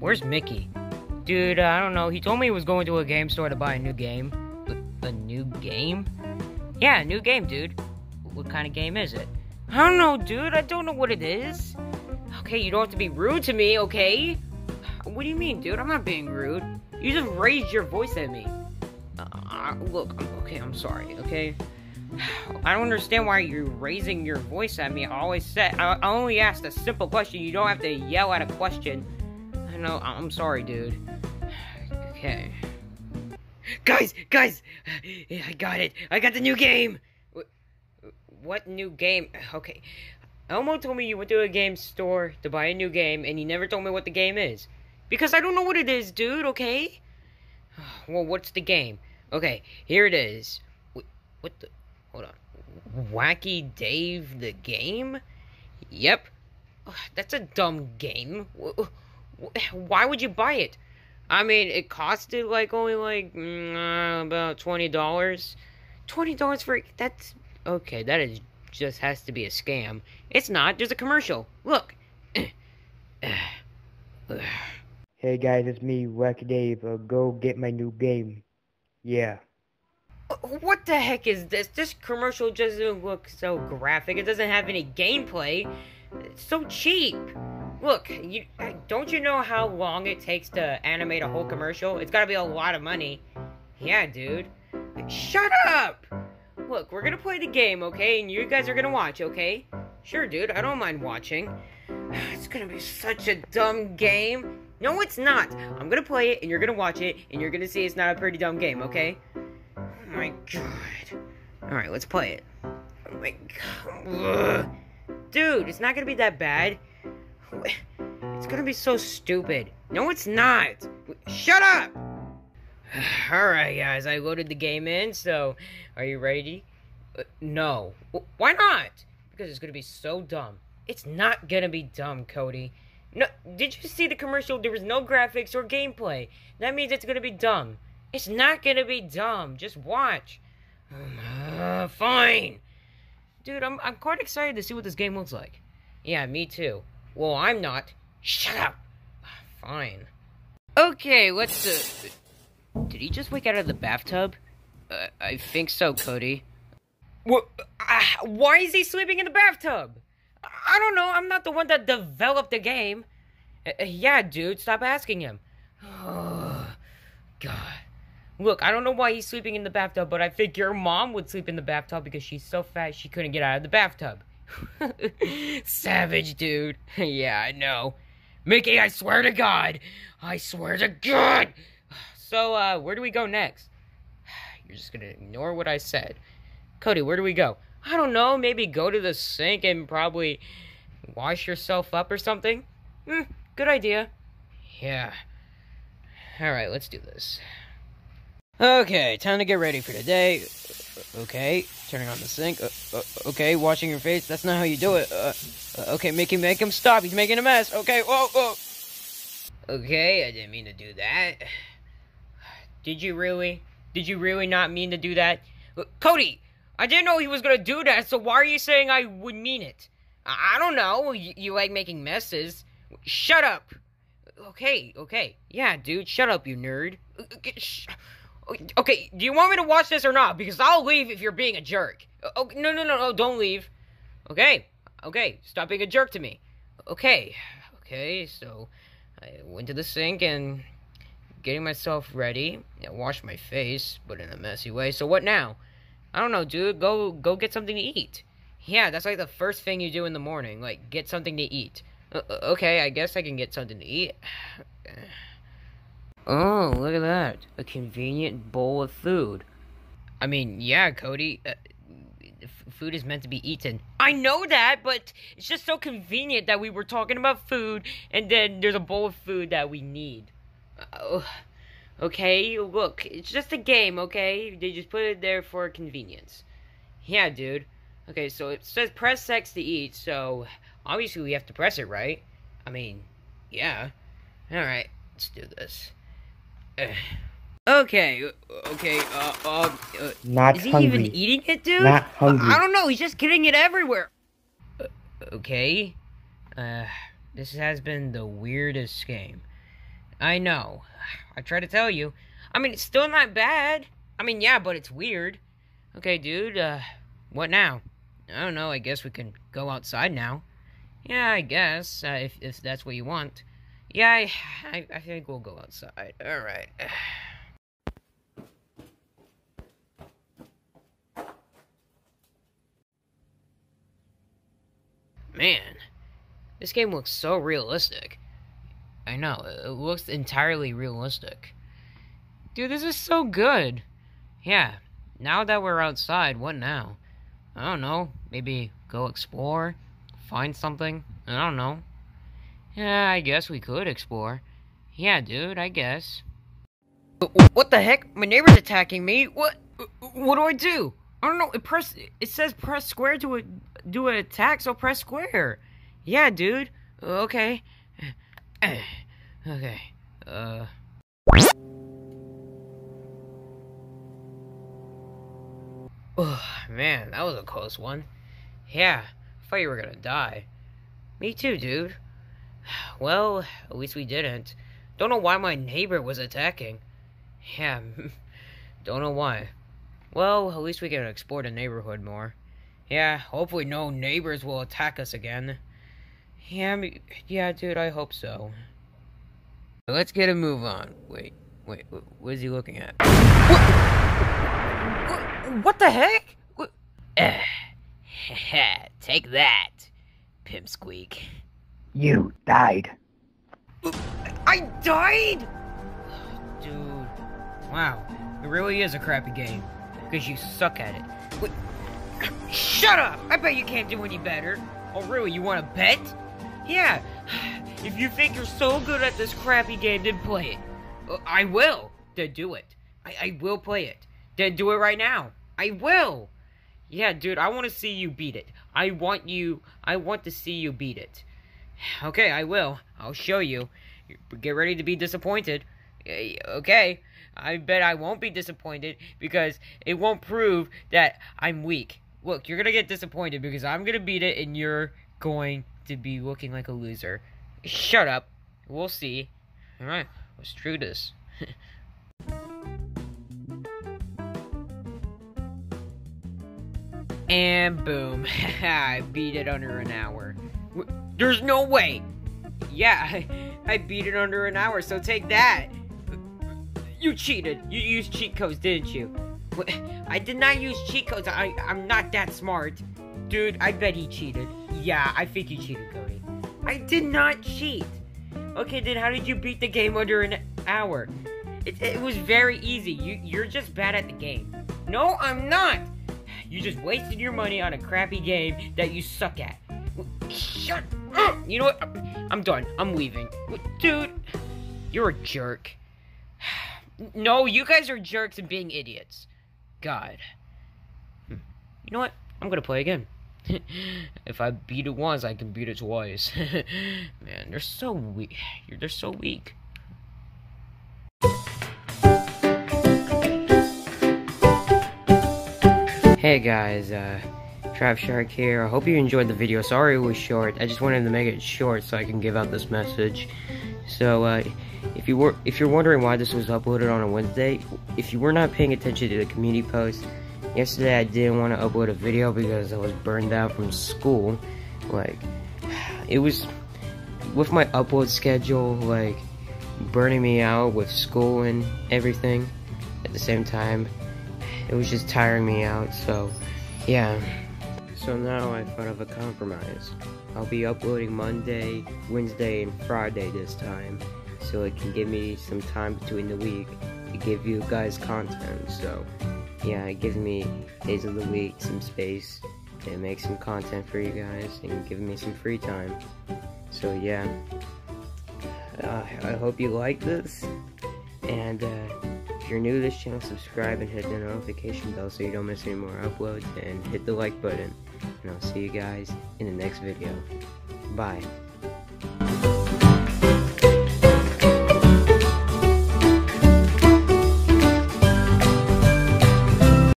Where's Mickey? Dude, uh, I don't know. He told me he was going to a game store to buy a new game. A, a new game? Yeah, new game, dude. What kind of game is it? I don't know, dude. I don't know what it is. Okay, you don't have to be rude to me, okay? What do you mean, dude? I'm not being rude. You just raised your voice at me. Uh, look, okay, I'm sorry, okay? I don't understand why you're raising your voice at me. I always said, I only asked a simple question. You don't have to yell at a question. Know, I'm sorry, dude. Okay. Guys, guys! I got it! I got the new game! What new game? Okay. Elmo told me you went to a game store to buy a new game, and he never told me what the game is. Because I don't know what it is, dude, okay? Well, what's the game? Okay, here it is. What the? Hold on. Wacky Dave the game? Yep. That's a dumb game. Why would you buy it? I mean, it costed like only like mm, about twenty dollars. Twenty dollars for that's okay. That is just has to be a scam. It's not. There's a commercial. Look. hey guys, it's me, Wacky Dave. Uh, go get my new game. Yeah. What the heck is this? This commercial doesn't look so graphic. It doesn't have any gameplay. It's so cheap. Look, you don't you know how long it takes to animate a whole commercial? It's gotta be a lot of money. Yeah, dude. Shut up! Look, we're gonna play the game, okay? And you guys are gonna watch, okay? Sure, dude, I don't mind watching. It's gonna be such a dumb game. No, it's not. I'm gonna play it, and you're gonna watch it, and you're gonna see it's not a pretty dumb game, okay? Oh my god. Alright, let's play it. Oh my god. Ugh. Dude, it's not gonna be that bad. It's gonna be so stupid. No, it's not. Shut up! Alright, guys, I loaded the game in, so are you ready? Uh, no. W why not? Because it's gonna be so dumb. It's not gonna be dumb, Cody. No, did you see the commercial? There was no graphics or gameplay. That means it's gonna be dumb. It's not gonna be dumb. Just watch. Uh, fine. Dude, I'm, I'm quite excited to see what this game looks like. Yeah, me too. Well, I'm not. Shut up. Fine. Okay, let's, uh... Did he just wake out of the bathtub? Uh, I think so, Cody. What? Uh, why is he sleeping in the bathtub? I don't know. I'm not the one that developed the game. Uh, yeah, dude, stop asking him. Oh, God. Look, I don't know why he's sleeping in the bathtub, but I think your mom would sleep in the bathtub because she's so fat she couldn't get out of the bathtub. Savage, dude. yeah, I know. Mickey, I swear to God. I swear to God. So, uh, where do we go next? You're just gonna ignore what I said. Cody, where do we go? I don't know. Maybe go to the sink and probably wash yourself up or something? Hmm, good idea. Yeah. Alright, let's do this. Okay, time to get ready for today. Okay, turning on the sink. Uh, uh, okay, washing your face. That's not how you do it. Uh, uh, okay, make him make him stop. He's making a mess. Okay, whoa, whoa. Okay, I didn't mean to do that. Did you really? Did you really not mean to do that? Uh, Cody, I didn't know he was gonna do that, so why are you saying I would mean it? I, I don't know. You, you like making messes. Shut up. Okay, okay. Yeah, dude, shut up, you nerd. Okay, Okay, do you want me to watch this or not? Because I'll leave if you're being a jerk. Okay, no, no, no, no, don't leave. Okay, okay, stop being a jerk to me. Okay, okay, so I went to the sink and getting myself ready. I washed my face, but in a messy way. So what now? I don't know, dude. Go, go get something to eat. Yeah, that's like the first thing you do in the morning. Like, get something to eat. Uh, okay, I guess I can get something to eat. Oh, look at that. A convenient bowl of food. I mean, yeah, Cody. Uh, food is meant to be eaten. I know that, but it's just so convenient that we were talking about food, and then there's a bowl of food that we need. Uh, okay, look, it's just a game, okay? They just put it there for convenience. Yeah, dude. Okay, so it says press X to eat, so obviously we have to press it, right? I mean, yeah. Alright, let's do this. Okay, okay, uh, uh, uh Not is he hungry. even eating it, dude? Not hungry. I don't know, he's just getting it everywhere. Uh, okay, uh, this has been the weirdest game. I know. I try to tell you. I mean, it's still not bad. I mean, yeah, but it's weird. Okay, dude, uh, what now? I don't know, I guess we can go outside now. Yeah, I guess, uh, if, if that's what you want. Yeah, I, I, I think we'll go outside. Alright. Man, this game looks so realistic. I know, it looks entirely realistic. Dude, this is so good. Yeah, now that we're outside, what now? I don't know, maybe go explore? Find something? I don't know. I guess we could explore. Yeah, dude, I guess. What the heck? My neighbor's attacking me. What? What do I do? I don't know. It press. It says press square to a, do an attack, so press square. Yeah, dude. Okay. Okay. Uh. Oh, man, that was a close one. Yeah, I thought you were gonna die. Me too, dude. Well, at least we didn't. Don't know why my neighbor was attacking. Yeah, don't know why. Well, at least we can explore the neighborhood more. Yeah, hopefully no neighbors will attack us again. Yeah, yeah, dude, I hope so. Let's get a move on. Wait, wait, what is he looking at? What, what, the heck? What? Take that, Pimp Squeak. You died. I died? Dude, wow, it really is a crappy game. Because you suck at it. Wait, shut up! I bet you can't do any better. Oh, really? You want to bet? Yeah. If you think you're so good at this crappy game, then play it. Uh, I will. Then do it. I, I will play it. Then do it right now. I will. Yeah, dude, I want to see you beat it. I want you, I want to see you beat it. Okay, I will. I'll show you. Get ready to be disappointed. Eh, okay, I bet I won't be disappointed because it won't prove that I'm weak. Look, you're gonna get disappointed because I'm gonna beat it and you're going to be looking like a loser. Shut up. We'll see. Alright, let's do this. and boom. I beat it under an hour. There's no way! Yeah, I beat it under an hour, so take that! You cheated! You used cheat codes, didn't you? I did not use cheat codes. I, I'm not that smart. Dude, I bet he cheated. Yeah, I think you cheated, Cody. I did not cheat. Okay, then how did you beat the game under an hour? It, it was very easy. You, you're just bad at the game. No, I'm not. You just wasted your money on a crappy game that you suck at. Shut up. You know what? I'm done. I'm leaving. Dude, you're a jerk. No, you guys are jerks and being idiots. God. Hmm. You know what? I'm gonna play again. if I beat it once, I can beat it twice. Man, they're so weak. They're so weak. Hey guys, uh, Trav Shark here. I hope you enjoyed the video. Sorry it was short. I just wanted to make it short so I can give out this message. So, uh, if you were if you're wondering why this was uploaded on a Wednesday, if you were not paying attention to the community post, yesterday I didn't want to upload a video because I was burned out from school. Like it was with my upload schedule like burning me out with school and everything at the same time. It was just tiring me out, so yeah. So now I thought of a compromise. I'll be uploading Monday, Wednesday, and Friday this time so it can give me some time between the week to give you guys content. So, yeah, it gives me days of the week, some space, and make some content for you guys, and give me some free time. So, yeah, uh, I hope you like this, and uh, you're new to this channel, subscribe and hit the notification bell so you don't miss any more uploads, and hit the like button, and I'll see you guys in the next video. Bye.